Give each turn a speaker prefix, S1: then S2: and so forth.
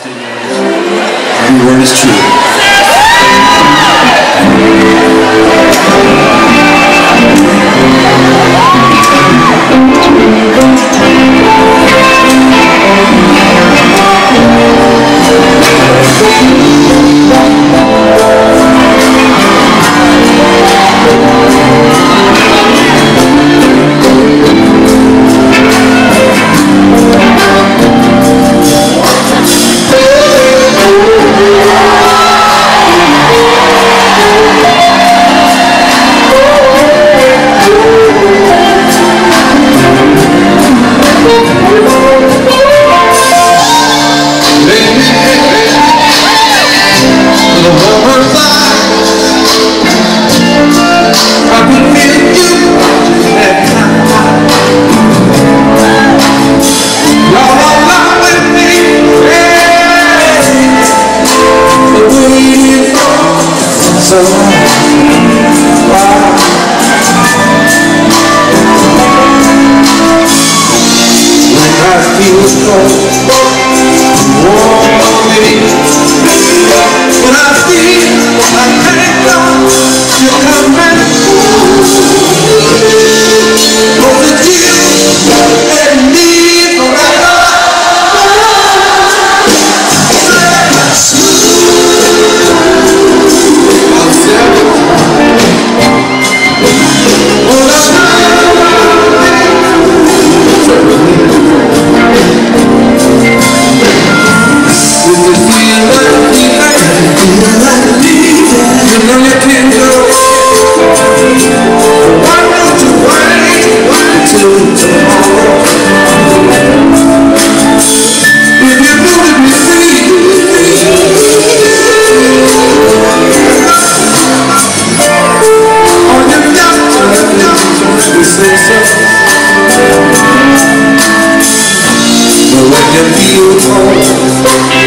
S1: the. Every word is true. Señor. Oh, baby, when I feel But when you feel cold